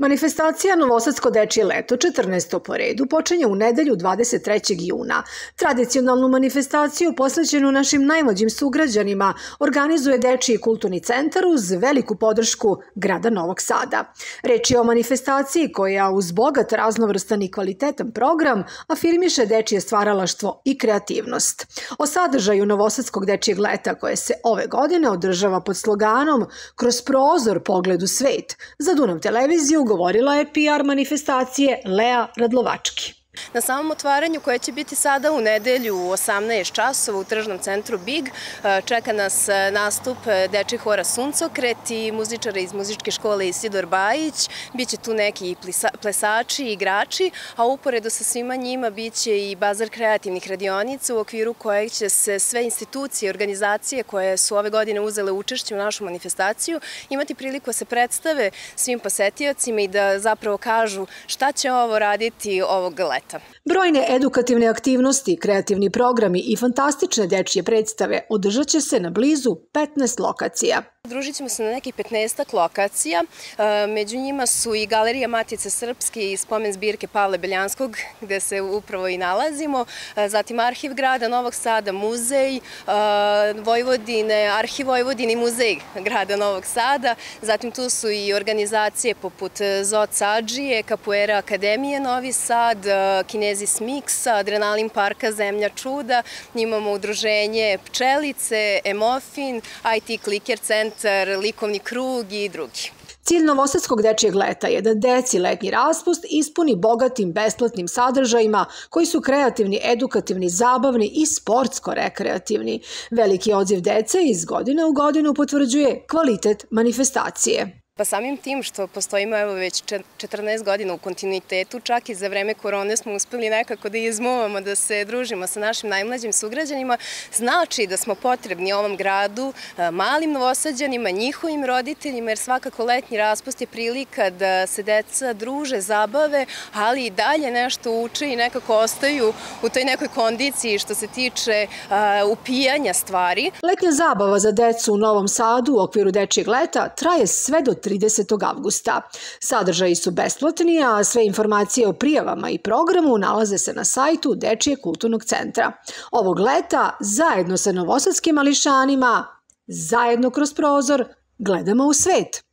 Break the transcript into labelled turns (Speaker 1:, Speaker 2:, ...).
Speaker 1: Manifestacija Novosadsko dečije leto 14. po redu počinje u nedelju 23. juna. Tradicionalnu manifestaciju posvećenu našim najmlađim sugrađanima organizuje Dečiji kulturni centar uz veliku podršku grada Novog Sada. Reč je o manifestaciji koja uz bogat raznovrstan i kvalitetan program afirmiše dečije stvaralaštvo i kreativnost. O sadržaju Novosadskog dečijeg leta koje se ove godine održava pod sloganom Kroz prozor pogled u svet za Dunav televiziju govorila je PR manifestacije Lea Radlovački.
Speaker 2: Na samom otvaranju koje će biti sada u nedelju u 18 časova u tržnom centru Big e, čeka nas e, nastup e, Deči hora Suncokret i muzičara iz muzičke škole Isidor Bajić. Biće tu neki plesači i igrači, a uporedo sa svima njima biće i bazar kreativnih radionica u okviru kojeg će se sve institucije i organizacije koje su ove godine uzele učešće u našu manifestaciju imati priliku da se predstave svim posetiocima i da zapravo kažu šta će ovo raditi ovog leta sveta.
Speaker 1: Brojne edukativne aktivnosti, kreativni programi i fantastične dečije predstave održat će se na blizu 15 lokacija.
Speaker 2: Družit ćemo se na nekih 15 lokacija. E, među njima su i Galerija Matice Srpske i spomen zbirke Pavle Beljanskog, gde se upravo i nalazimo. E, zatim Arhiv grada Novog Sada, muzej e, Vojvodine, Arhiv Vojvodine i muzej grada Novog Sada. Zatim tu su i organizacije poput Zot Adžije, Kapuera Akademije Novi Sad, Kinezis Mixa, Adrenalin Parka Zemlja čuda. Imamo udruženje Pčelice, Emofin, IT Clicker centar, likovni krug i drugi.
Speaker 1: Cilj Novosadskog dečijeg leta je da deci letnji raspust ispuni bogatim besplatnim sadržajima koji su kreativni, edukativni, zabavni i sportsko-rekreativni. Veliki odziv dece iz godine u godinu potvrđuje kvalitet manifestacije.
Speaker 2: Pa samim tim što postojimo evo već 14 godina u kontinuitetu, čak i za vreme korone smo uspeli nekako da izmuvamo, da se družimo sa našim najmlađim sugrađanima, znači da smo potrebni ovom gradu, malim novosađanima, njihovim roditeljima, jer svakako letnji raspust je prilika da se deca druže, zabave, ali i dalje nešto uče i nekako ostaju u toj nekoj kondiciji što se tiče upijanja stvari.
Speaker 1: Letnja zabava za decu u Novom Sadu u okviru dečijeg leta traje sve do 30. avgusta. Sadržaji su besplatni, a sve informacije o prijavama i programu nalaze se na sajtu Dečije kulturnog centra. Ovog leta, zajedno sa novosadskim mališanima, zajedno kroz prozor, gledamo u svet.